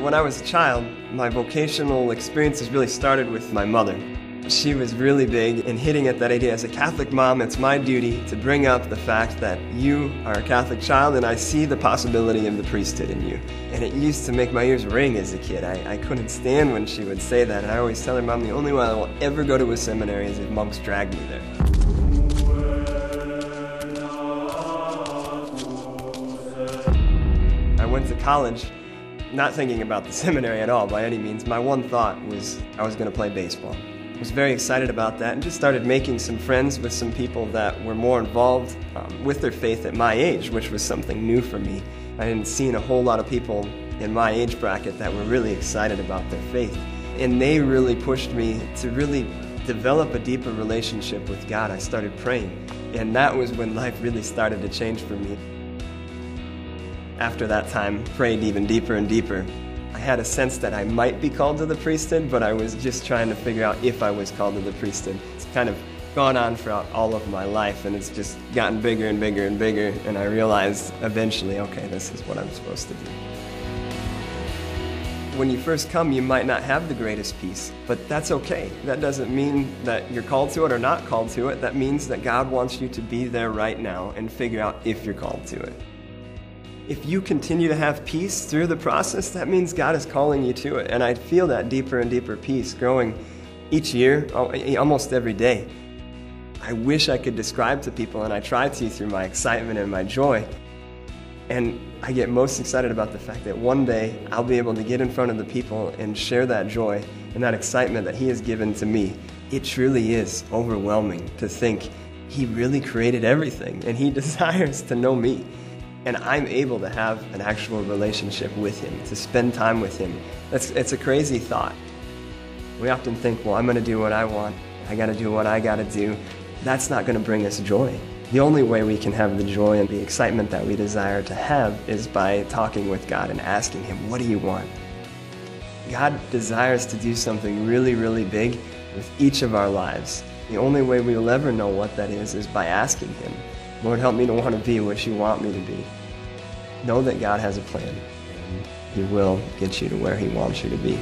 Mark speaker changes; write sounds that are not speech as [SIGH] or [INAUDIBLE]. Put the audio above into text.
Speaker 1: When I was a child, my vocational experiences really started with my mother. She was really big in hitting at that idea as a Catholic mom, it's my duty to bring up the fact that you are a Catholic child and I see the possibility of the priesthood in you. And it used to make my ears ring as a kid. I, I couldn't stand when she would say that. And I always tell her, Mom, the only way I will ever go to a seminary is if monks drag me there. I went to college not thinking about the [LAUGHS] seminary at all by any means. My one thought was I was going to play baseball I was very excited about that and just started making some friends with some people that were more involved um, with their faith at my age, which was something new for me. I hadn't seen a whole lot of people in my age bracket that were really excited about their faith. And they really pushed me to really develop a deeper relationship with God. I started praying. And that was when life really started to change for me. After that time, prayed even deeper and deeper. I had a sense that I might be called to the priesthood, but I was just trying to figure out if I was called to the priesthood. It's kind of gone on throughout all of my life, and it's just gotten bigger and bigger and bigger, and I realized eventually, okay, this is what I'm supposed to do. When you first come, you might not have the greatest peace, but that's okay. That doesn't mean that you're called to it or not called to it. That means that God wants you to be there right now and figure out if you're called to it if you continue to have peace through the process, that means God is calling you to it. And I feel that deeper and deeper peace growing each year, eh, almost every day. I wish I could describe to people, and I try to through my excitement and my joy. And I get most excited about the fact that one day I'll be able to get in front of the people and share that joy and that excitement that He has given to me. It truly is overwhelming to think He really created everything and He [LAUGHS] desires to know me and I'm able to have an actual relationship with Him, to spend time with Him. That's, it's a crazy thought. We often think, well, I'm going to do what I want, I got to do what I got to do. That's not going to bring us joy. The only way we can have the joy and the excitement that we desire to have is by talking with God and asking Him, What do you want? God desires to do something really, really big with each of our lives. The only way we will ever know what that is is by asking Him. Lord, help me to want to be what you want me to be. Know that God has a plan, and He will get you to where He wants you to be.